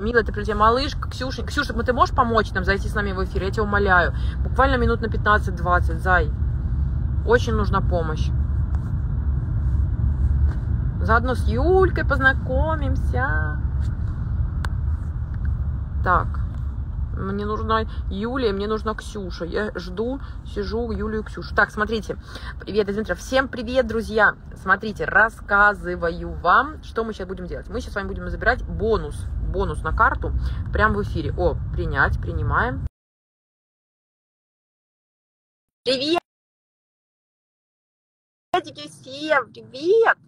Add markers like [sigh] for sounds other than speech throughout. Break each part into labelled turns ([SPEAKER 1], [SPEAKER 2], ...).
[SPEAKER 1] Милая, ты прилетела, малышка, Ксюша. Ксюша, ты можешь помочь нам зайти с нами в эфир? Я тебя умоляю. Буквально минут на 15-20, зай. Очень нужна помощь. Заодно с Юлькой познакомимся. Так. Мне нужна Юлия, мне нужна Ксюша. Я жду, сижу Юлию и Ксюшу. Так, смотрите. Привет, Дмитрий. Всем привет, друзья. Смотрите, рассказываю вам, что мы сейчас будем делать. Мы сейчас с вами будем забирать бонус. Бонус на карту прямо в эфире. О, принять, принимаем. Привет! Приветики всем! Привет!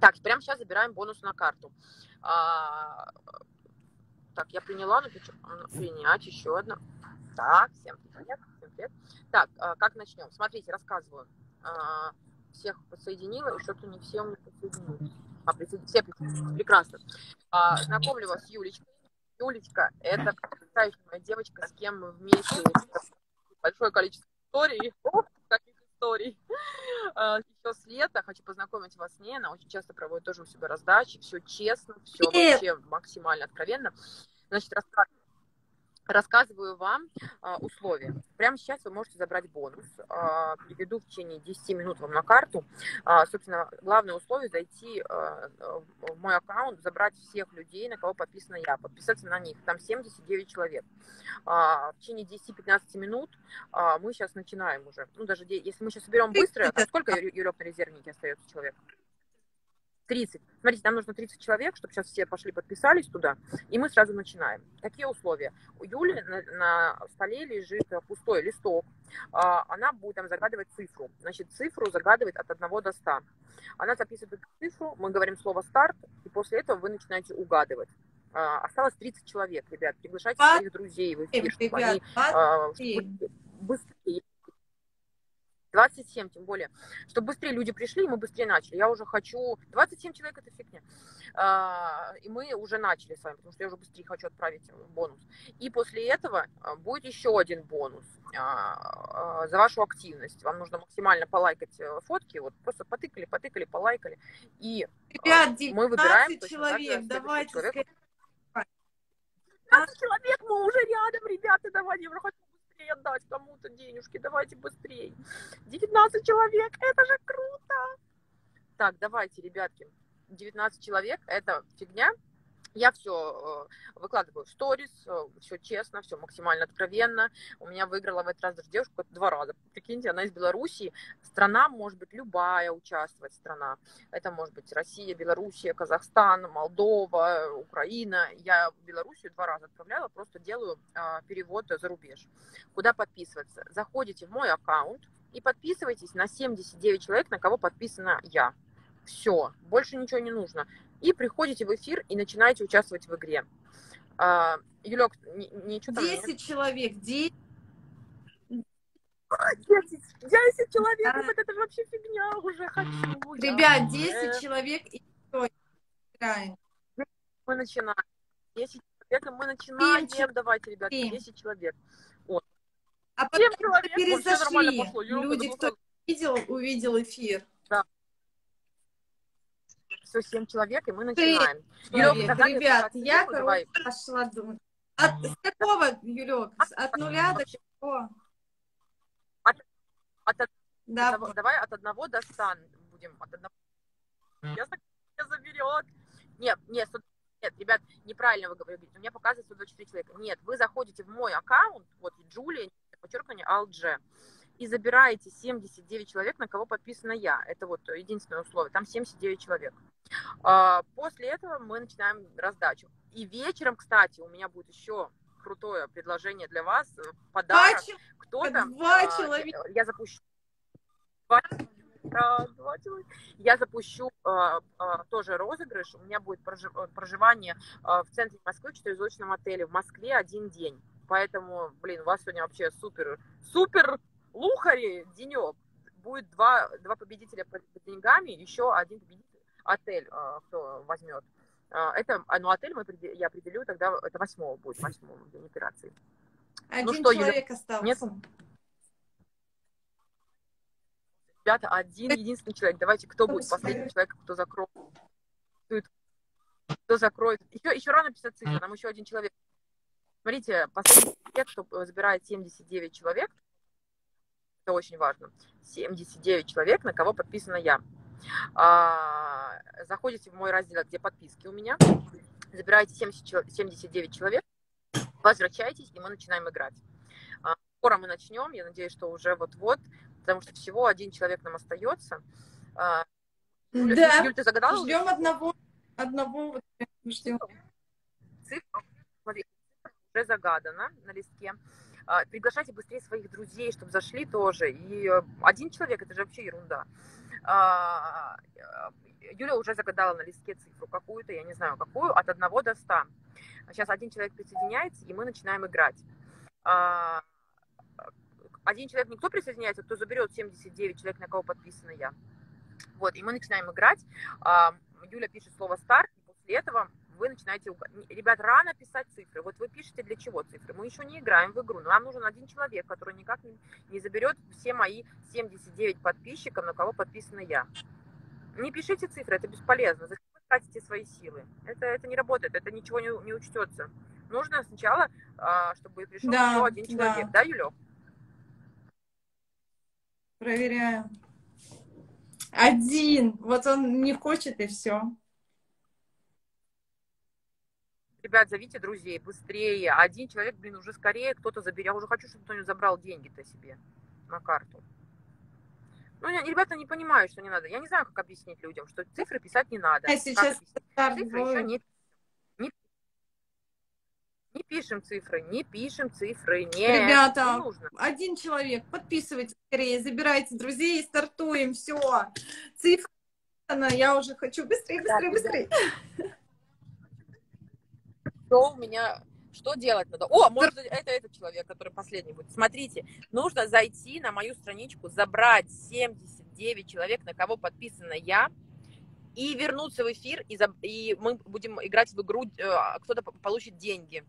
[SPEAKER 1] Так, прямо сейчас забираем бонус на карту. А, так, я приняла, но принять еще одну. Так, всем привет, всем привет. Так, а, как начнем? Смотрите, рассказываю. А, всех подсоединила, и что-то не все у меня. А, все. Прекрасно. А, знакомлю вас с Юлечкой. Юлечка – это потрясающая моя девочка, с кем мы вместе большое количество историй. Ох, каких историй. [laughs] А, еще с лета хочу познакомить вас с ней. Она очень часто проводит тоже у себя раздачи. Все честно, все вообще максимально откровенно. Значит, рассказываю рассказываю вам а, условия. Прямо сейчас вы можете забрать бонус. А, приведу в течение 10 минут вам на карту. А, собственно, главное условие зайти а, в мой аккаунт, забрать всех людей, на кого подписана я, подписаться на них. Там 79 человек. А, в течение 10-15 минут а, мы сейчас начинаем уже. Ну, даже если мы сейчас соберем быстро, а сколько, Юрек, на резервнике остается человек? 30. Смотрите, нам нужно 30 человек, чтобы сейчас все пошли подписались туда, и мы сразу начинаем. Какие условия? У Юли на, на столе лежит пустой листок, а, она будет там загадывать цифру. Значит, цифру загадывает от 1 до 100. Она записывает цифру, мы говорим слово «старт», и после этого вы начинаете угадывать. А, осталось 30 человек, ребят. Приглашайте своих друзей в эфир, чтобы они а, быстрее 27, тем более, чтобы быстрее люди пришли, и мы быстрее начали. Я уже хочу... 27 человек – это фигня. А, и мы уже начали с вами, потому что я уже быстрее хочу отправить бонус. И после этого а, будет еще один бонус а, за вашу активность. Вам нужно максимально полайкать э, фотки, вот просто потыкали, потыкали, полайкали. И
[SPEAKER 2] Ребят, мы выбираем... человек, давайте... Человек.
[SPEAKER 1] 15 человек, мы уже рядом, ребята, давайте, я быстрее отдать кому-то денежки, давайте быстрее. 19 человек, это же круто! Так, давайте, ребятки, 19 человек, это фигня, я все э, выкладываю в сторис, э, все честно, все максимально откровенно. У меня выиграла в этот раз даже девушка два раза. Прикиньте, она из Белоруссии. Страна может быть любая участвовать страна. Это может быть Россия, Белоруссия, Казахстан, Молдова, Украина. Я в Белоруссию два раза отправляла, просто делаю а, перевод за рубеж. Куда подписываться? Заходите в мой аккаунт и подписывайтесь на 79 человек, на кого подписана я. Все, больше ничего не нужно и приходите в эфир и начинаете участвовать в игре. А, Юлек, ничего там
[SPEAKER 2] 10 человек, 10. 10,
[SPEAKER 1] 10 человек, да. это же вообще фигня, уже хочу.
[SPEAKER 2] Ребят, 10 человек и все, играем.
[SPEAKER 1] Мы начинаем. 10 человек, и мы начинаем. 7. Давайте, ребят, 10 человек. Вот.
[SPEAKER 2] А потом человек, перезашли. Люди, кто видел, увидел эфир
[SPEAKER 1] все, 7 человек, и мы начинаем.
[SPEAKER 2] Юлек, ребят, я, короче, пошла думать. От, с какого, Юлек? От нуля до чего?
[SPEAKER 1] От, от, да. Давай от одного до ста будем. От одного. Я заберет. Нет, нет, нет, ребят, неправильно вы говорите. У меня показывает 124 человека. Нет, вы заходите в мой аккаунт, вот Джулия, подчеркивание, Алдже и забираете 79 человек, на кого подписана я. Это вот единственное условие. Там 79 человек. А, после этого мы начинаем раздачу. И вечером, кстати, у меня будет еще крутое предложение для вас. Подарок. Кто-то...
[SPEAKER 2] Два а, человека.
[SPEAKER 1] Я запущу... Два, два человека. Я запущу а, тоже розыгрыш. У меня будет проживание в центре Москвы в четырехзвездочном отеле в Москве один день. Поэтому, блин, у вас сегодня вообще супер, супер Лухари, денек. Будет два, два победителя по деньгами, еще один победитель, отель, а, кто возьмет. А, это, а, ну, отель мы, я определю, тогда это восьмого будет, восьмого день операции.
[SPEAKER 2] Ну один ну, что, человек Юля, остался. Нет?
[SPEAKER 1] Ребята, один единственный человек. Давайте, кто будет последний человек, кто закроет кто закроет. Еще, еще рано писать цифры, нам еще один человек. Смотрите, последний человек, кто забирает 79 человек, это очень важно, 79 человек, на кого подписана я. А, заходите в мой раздел, где подписки у меня, забираете 70, 79 человек, возвращайтесь, и мы начинаем играть. А, скоро мы начнем, я надеюсь, что уже вот-вот, потому что всего один человек нам остается.
[SPEAKER 2] А, да, Юль, ты загадала? Ждем одного, одного вот, ждем.
[SPEAKER 1] Цифра, смотри, уже загадана на листке. А, приглашайте быстрее своих друзей, чтобы зашли тоже. И э, один человек, это же вообще ерунда. А, Юля уже загадала на листке цифру какую-то, я не знаю какую, от 1 до 100. Сейчас один человек присоединяется, и мы начинаем играть. А, один человек, никто присоединяется, кто заберет 79 человек, на кого подписана я. Вот, и мы начинаем играть. Юля пишет слово «старт», и после этого вы начинаете... Ребят, рано писать цифры. Вот вы пишете для чего цифры? Мы еще не играем в игру. Но нам нужен один человек, который никак не, не заберет все мои 79 подписчиков, на кого подписана я. Не пишите цифры, это бесполезно. Зачем вы тратите свои силы? Это, это не работает, это ничего не, не учтется. Нужно сначала, а, чтобы пришел да, еще один человек. Да, да Юлек?
[SPEAKER 2] Проверяем. Один. Вот он не хочет, и все.
[SPEAKER 1] Ребят, зовите друзей, быстрее. Один человек, блин, уже скорее кто-то заберет. Я уже хочу, чтобы кто-нибудь забрал деньги-то себе на карту. Ну, ребята не понимают, что не надо. Я не знаю, как объяснить людям, что цифры писать не надо.
[SPEAKER 2] А сейчас
[SPEAKER 1] цифры еще не, не, не пишем цифры, не пишем цифры, не
[SPEAKER 2] Ребята, не нужно. один человек, подписывайтесь скорее, забирайте друзей и стартуем, все. Цифры, я уже хочу быстрее, быстрее, да, быстрее. Да
[SPEAKER 1] что у меня, что делать надо? О, может, это этот человек, который последний будет. Смотрите, нужно зайти на мою страничку, забрать 79 человек, на кого подписана я, и вернуться в эфир, и, за, и мы будем играть в игру, э, кто-то получит деньги.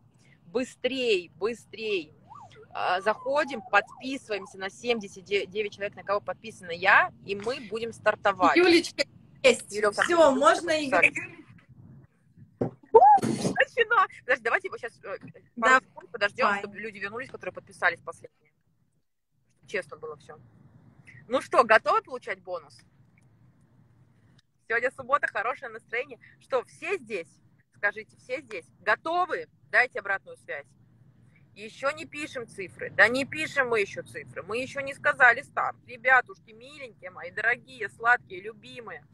[SPEAKER 1] Быстрей, быстрей. Э, заходим, подписываемся на 79 человек, на кого подписана я, и мы будем стартовать.
[SPEAKER 2] Юлечка, есть. Юлечка, Все, можно играть.
[SPEAKER 1] Смешно. Подожди, давайте его сейчас э, да. секунд подождем, Давай. чтобы люди вернулись, которые подписались последние. Честно было все. Ну что, готовы получать бонус? Сегодня суббота, хорошее настроение. Что, все здесь? Скажите, все здесь? Готовы? Дайте обратную связь. Еще не пишем цифры. Да не пишем мы еще цифры. Мы еще не сказали старт. Ребятушки, миленькие мои, дорогие, сладкие, любимые.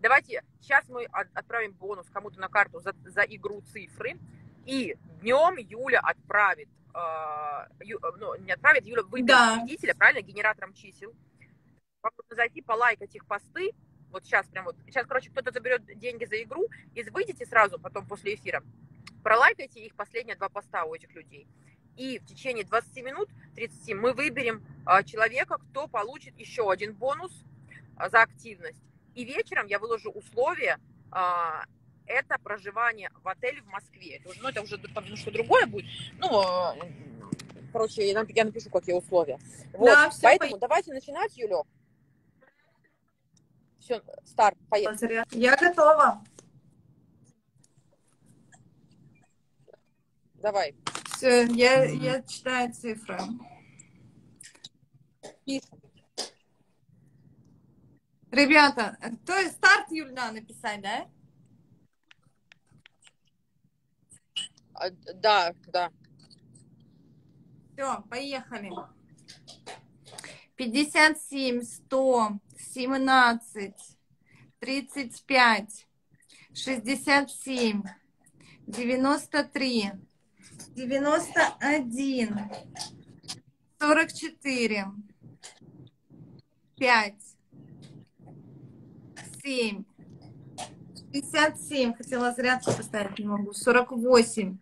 [SPEAKER 1] Давайте сейчас мы отправим бонус кому-то на карту за, за игру цифры. И днем Юля отправит, э, ю, ну, не отправит, Юля выберет да. победителя, правильно, генератором чисел. Можно зайти, полайкать их посты. Вот сейчас прям вот. Сейчас, короче, кто-то заберет деньги за игру, и выйдете сразу потом после эфира. Пролайкайте их последние два поста у этих людей. И в течение 20 минут, 30, мы выберем э, человека, кто получит еще один бонус э, за активность. И вечером я выложу условия, а, это проживание в отеле в Москве. Это уже, ну, это уже ну, что другое будет. Ну, короче, я, я напишу, какие условия. Вот. Да, все, Поэтому по... давайте начинать, Юлек. Все, старт, поехали.
[SPEAKER 2] Я готова.
[SPEAKER 1] Давай.
[SPEAKER 2] Все, я, я читаю цифры. Пишем. Ребята, то есть старт Юльна написать, да?
[SPEAKER 1] А, да, да.
[SPEAKER 2] Все, поехали. 57, 100, 17, 35, 67, 93, 91, 44, 5, семь. Пятьдесят семь. Хотела зарядку поставить, не могу. Сорок восемь.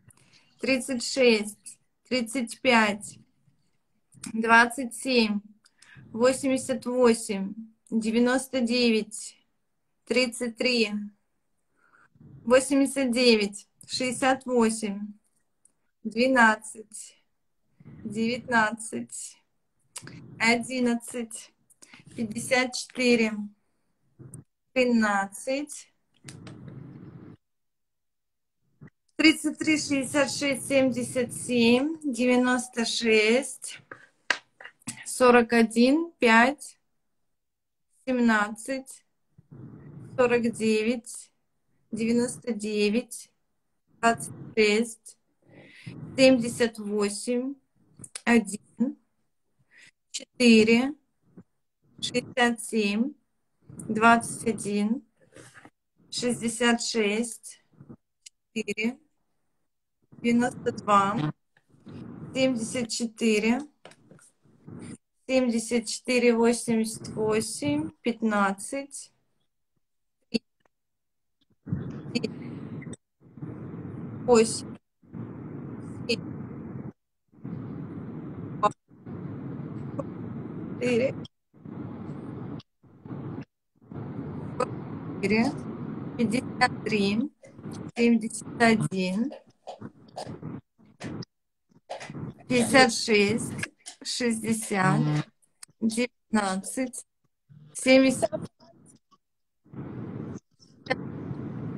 [SPEAKER 2] Тридцать шесть. Тридцать пять. Двадцать семь. Восемьдесят восемь. Девяносто девять. Тридцать три. Восемьдесят девять. Шестьдесят восемь. Двенадцать. Девятнадцать. Одиннадцать. Пятьдесят четыре тринадцать, 33, 66, 77, 96, 41, 5, 17, 49, 99, 26, 78, 1, 4, 67, 21, 66, 4, 92, 74, 74, четыре, пятьдесят три, семьдесят один, пятьдесят шесть, шестьдесят, девятнадцать, семьдесят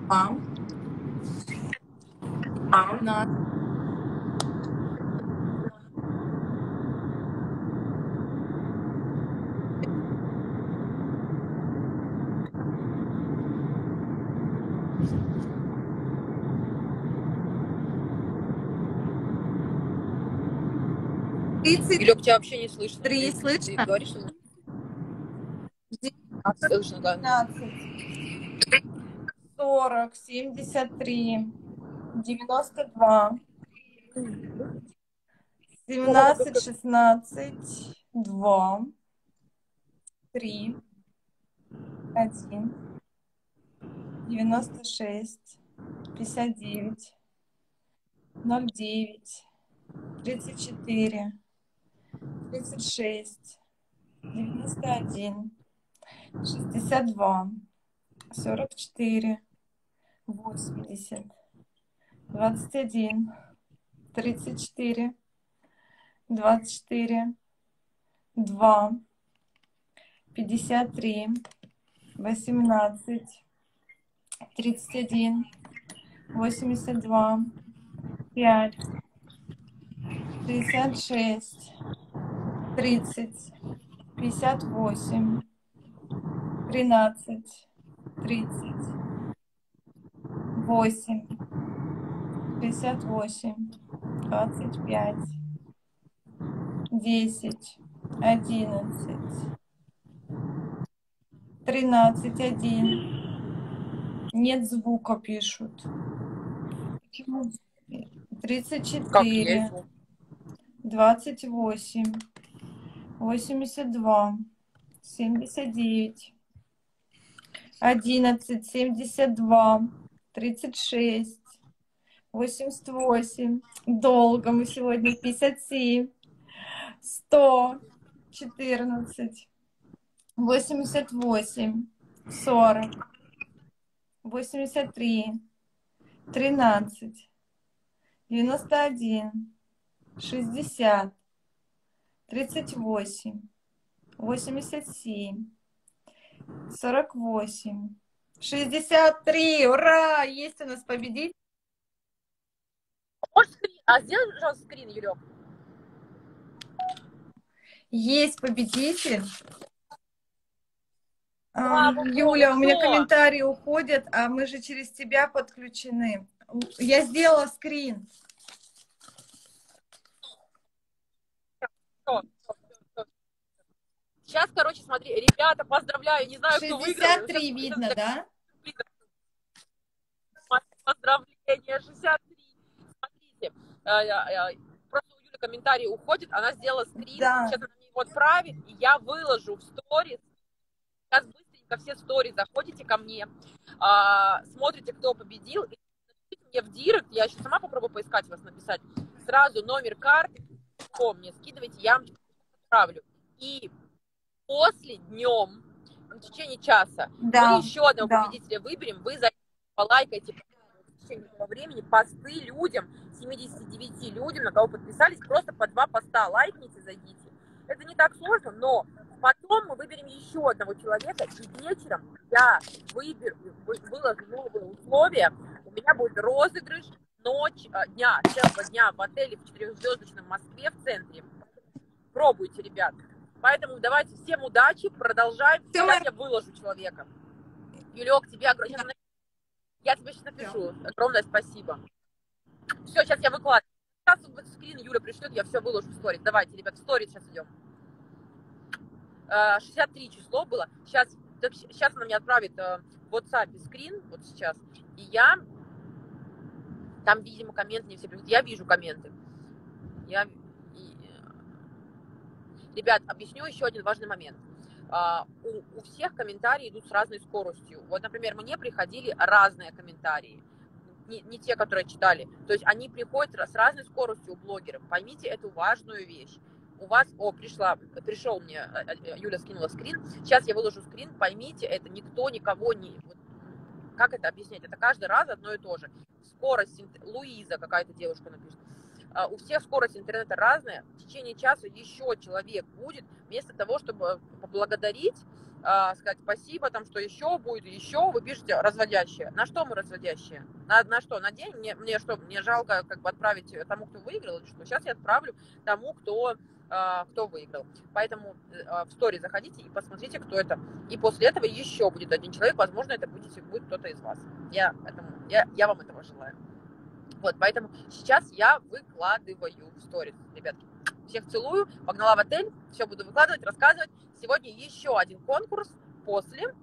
[SPEAKER 2] два, а пятнадцать.
[SPEAKER 1] 30. Илюк, тебя вообще не слышно.
[SPEAKER 2] Три слышно?
[SPEAKER 1] Ты говоришь, что... 19, а, слышно, да.
[SPEAKER 2] 40, 73, 92, 17, 16, 2, 3, 1, 96, 59, 09, 34, 36, 91, 62, 44, 80, 21, 34, 24, 2, 53, 18, 31, 82, 5, 66, 30, 58, 13, 30, 8, 68, 25, 10, 11, 13, 1. Нет звука, пишут. Почему?
[SPEAKER 1] Как
[SPEAKER 2] 34,
[SPEAKER 1] есть звук?
[SPEAKER 2] 28, 82, 79, 11, 72, 36, 88, долго мы сегодня, 57, 100, 14, 88, 40, 83, 13, 91, 60, 38, 87, 48, 63. Ура! Есть у нас победитель.
[SPEAKER 1] Можешь скрин? А сделай, пожалуйста, скрин, Юлек.
[SPEAKER 2] Есть победитель. А, Юля, у меня комментарии уходят, а мы же через тебя подключены. Я сделала скрин.
[SPEAKER 1] Сейчас, короче, смотри, ребята, поздравляю, не знаю, кто выиграл.
[SPEAKER 2] 63
[SPEAKER 1] Сейчас
[SPEAKER 2] видно, да?
[SPEAKER 1] Поздравления, 63. Смотрите, э, э, просто у Юли комментарий уходит, она сделала скрин,
[SPEAKER 2] Да.
[SPEAKER 1] сейчас она мне его отправит, и я выложу в сторис. Сейчас быстренько все сторис заходите ко мне, а, смотрите, кто победил, и напишите мне в директ, я еще сама попробую поискать вас, написать, сразу номер карты, помни, скидывайте, я вам отправлю. И после днем, в течение часа,
[SPEAKER 2] Да.
[SPEAKER 1] мы еще одного
[SPEAKER 2] да.
[SPEAKER 1] победителя выберем, вы за полайкайте в течение этого времени посты людям, 79 людям, на кого подписались, просто по два поста лайкните, зайдите. Это не так сложно, но потом мы выберем еще одного человека, и вечером я выберу, вы- выложу новые условия, у меня будет розыгрыш ночь, а, дня, целого дня в отеле в четырехзвездочном Москве в центре. Пробуйте, ребят. Поэтому давайте всем удачи, продолжаем. Сейчас я выложу человека. Юлек, тебе огромное... Я тебе сейчас напишу. Огромное спасибо. Все, сейчас я выкладываю. Сейчас вот скрин Юля пришлет, я все выложу в сторис. Давайте, ребят, в сторис сейчас идем. Э, 63 число было. Сейчас, так сейчас она мне отправит э, в WhatsApp скрин, вот сейчас. И я... Там, видимо, комменты не все придут. Я вижу комменты. Я... э, Ребят, объясню еще один важный момент. А, у, у всех комментарии идут с разной скоростью. Вот, например, мне приходили разные комментарии. Не, не те, которые читали. То есть они приходят с разной скоростью у блогеров. Поймите эту важную вещь. У вас, о, пришла, пришел мне, э, э, Юля скинула скрин. Сейчас я выложу скрин. Поймите это, никто никого не... вот, как это объяснять? Это каждый раз одно и то же. Скорость, Луиза какая-то девушка напишет. А, У всех скорость интернета разная. В течение часа еще человек будет, вместо того, чтобы поблагодарить, а, сказать спасибо, там, что еще будет, еще, вы пишете разводящее. На что мы разводящие? На, на что? На день? Мне, мне что, мне жалко как бы отправить тому, кто выиграл, что? Сейчас я отправлю тому, кто, а, кто выиграл. Поэтому а, в стори заходите и посмотрите, кто это. И после этого еще будет один человек, возможно, это будет, будет кто-то из вас. Я, этому, я, я вам этого желаю. Вот, поэтому сейчас я выкладываю в сторис, ребятки. Всех целую, погнала в отель, все буду выкладывать, рассказывать. Сегодня еще один конкурс после.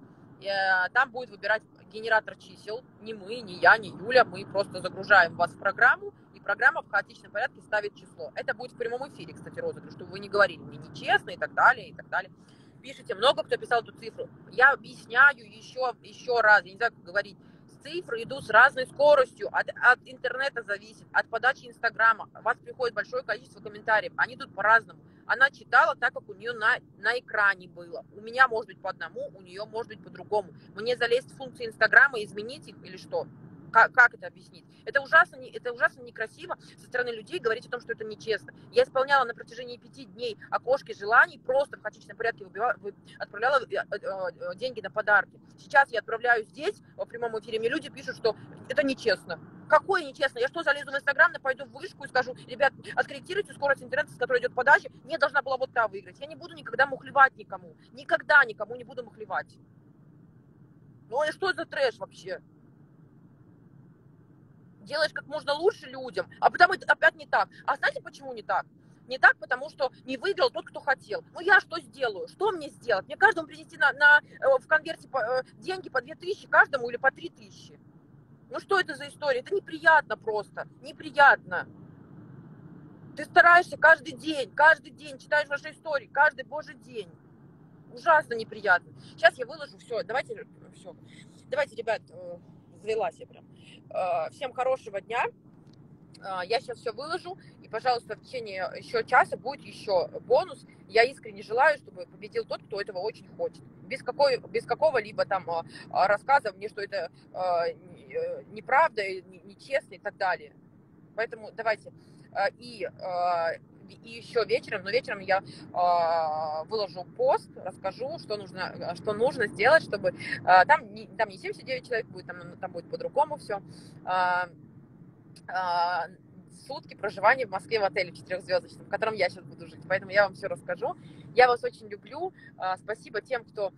[SPEAKER 1] Э, Там будет выбирать генератор чисел. Не мы, не я, не Юля. Мы просто загружаем вас в программу, и программа в хаотичном порядке ставит число. Это будет в прямом эфире, кстати, розыгрыш, чтобы вы не говорили мне нечестно и так далее, и так далее. Пишите, много кто писал эту цифру. Я объясняю еще, еще раз, я не знаю, как говорить. Цифры идут с разной скоростью, от, от интернета зависит, от подачи Инстаграма. У вас приходит большое количество комментариев, они идут по-разному. Она читала так, как у нее на, на экране было. У меня может быть по одному, у нее может быть по-другому. Мне залезть в функции Инстаграма и изменить их или что? Как, как это объяснить? Это ужасно, это ужасно некрасиво со стороны людей говорить о том, что это нечестно. Я исполняла на протяжении пяти дней окошки желаний, просто в хаотичном порядке выбива- вы- отправляла э, э, э, деньги на подарки. Сейчас я отправляю здесь, в прямом эфире, мне люди пишут, что это нечестно. Какое нечестно? Я что, залезу в Инстаграм, пойду в вышку и скажу, ребят, откорректируйте скорость интернета, с которой идет подача, не должна была вот та выиграть. Я не буду никогда мухлевать никому. Никогда никому не буду мухлевать. Ну и что за трэш вообще? Делаешь как можно лучше людям, а потом это опять не так. А знаете, почему не так? Не так, потому что не выиграл тот, кто хотел. Ну я что сделаю? Что мне сделать? Мне каждому принести на, на, э, в конверте э, деньги по 2000 каждому или по 3000? Ну что это за история? Это неприятно просто. Неприятно. Ты стараешься каждый день, каждый день читаешь ваши истории, каждый божий день. Ужасно неприятно. Сейчас я выложу все. Давайте, все. Давайте, ребят, завелась я прям. Э, Всем хорошего дня. Э, Я сейчас все выложу. И, пожалуйста, в течение еще часа будет еще бонус. Я искренне желаю, чтобы победил тот, кто этого очень хочет. Без, какой, без какого-либо там э, рассказа мне, что это не- неправда, нечестно и так далее. Поэтому давайте. И, и еще вечером, но вечером я э, выложу пост, расскажу, что нужно, э, что нужно сделать, чтобы э, там не, там не 79 человек будет, там, там будет по-другому все. Сутки проживания в Москве в отеле четырехзвездочном, в котором я сейчас буду жить. Поэтому я вам все расскажу. Я вас очень люблю. Э, Спасибо тем, кто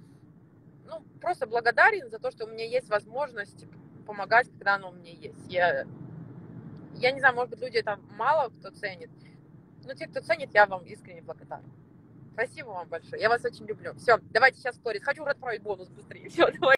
[SPEAKER 1] ну, просто благодарен за то, что у меня есть возможность помогать, когда оно у меня есть. Я, я не знаю, может быть, люди это мало кто ценит, но те, кто ценит, я вам искренне благодарна. Спасибо вам большое. Я вас очень люблю. Все, давайте сейчас сторис. Хочу отправить бонус быстрее. [laughs] Все, давай.